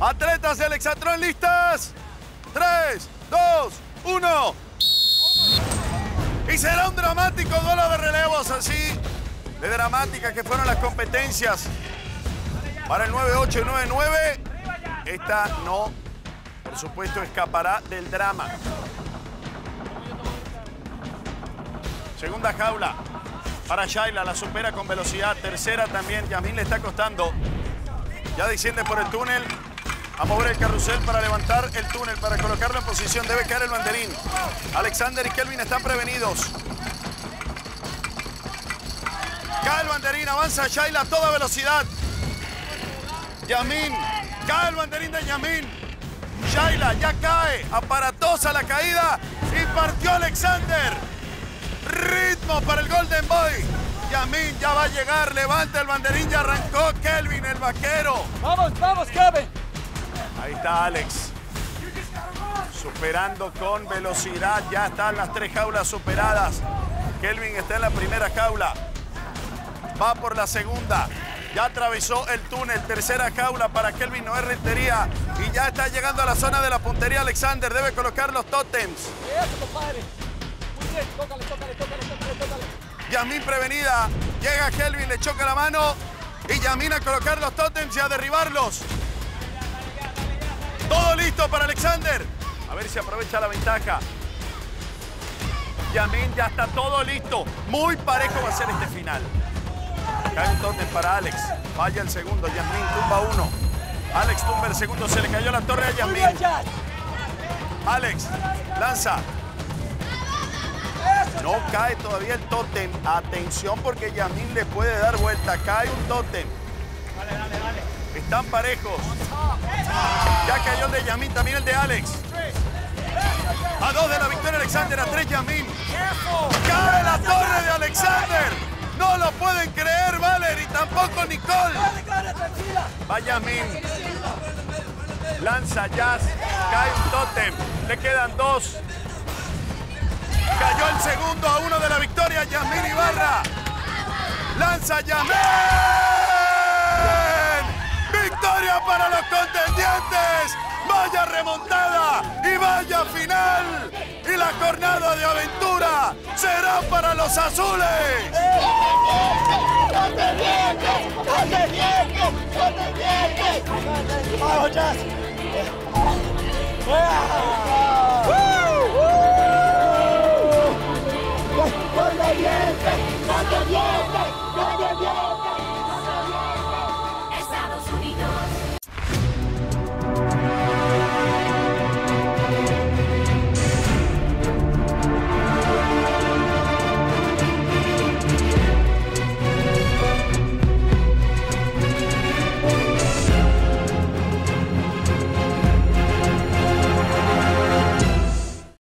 Atletas del Exatron listas. 3, 2, 1. Y será un dramático duelo de relevos así. De dramática que fueron las competencias para el 9-8 y 9-9. Esta no, por supuesto, escapará del drama. Segunda jaula para Shaila, la supera con velocidad. Tercera también, Yasmin le está costando. Ya desciende por el túnel. A mover el carrusel para levantar el túnel, para colocarlo en posición. Debe caer el banderín. Alexander y Kelvin están prevenidos. Cae el banderín, avanza Shaila a toda velocidad. Yamin, cae el banderín de Yamin. Shaila ya cae, aparatosa la caída y partió Alexander. Ritmo para el Golden Boy. Yamin ya va a llegar, levanta el banderín, ya arrancó Kelvin, el vaquero. Vamos, vamos, Kevin. Ahí está Alex. Superando con velocidad. Ya están las tres jaulas superadas. Kelvin está en la primera jaula. Va por la segunda. Ya atravesó el túnel. Tercera jaula para Kelvin Noé Rentería. Y ya está llegando a la zona de la puntería Alexander. Debe colocar los tótems. Tócale, tócale, tócale. Yasmin prevenida. Llega Kelvin, le choca la mano. Y Yasmin a colocar los tótems y a derribarlos. Todo listo para Alexander. A ver si aprovecha la ventaja. Yamin ya está todo listo. Muy parejo va a ser este final. Cae un para Alex. Falla el segundo. Yasmin tumba uno. Alex tumba el segundo. Se le cayó la torre a Yasmin. Alex lanza. No cae todavía el tótem. Atención porque Yasmin le puede dar vuelta. Cae un tótem. Están parejos. Ya cayó el de Yasmin, también el de Alex. A dos de la victoria Alexander, a tres Yasmin. Cae la torre de Alexander. No lo pueden creer, Valer, y tampoco Nicole. Va Yasmin. Lanza Jazz. Cae un tótem. Le quedan dos. Cayó el segundo a uno de la victoria. Yasmin Ibarra. Lanza Yasmin para los contendientes. Vaya remontada y vaya final. Y la jornada de aventura será para los azules. ¡Contendientes! ¡Contendientes! ¡Contendientes! ¡Vamos, Jazz! ¡Contendientes! ¡Contendientes! ¡Contendientes!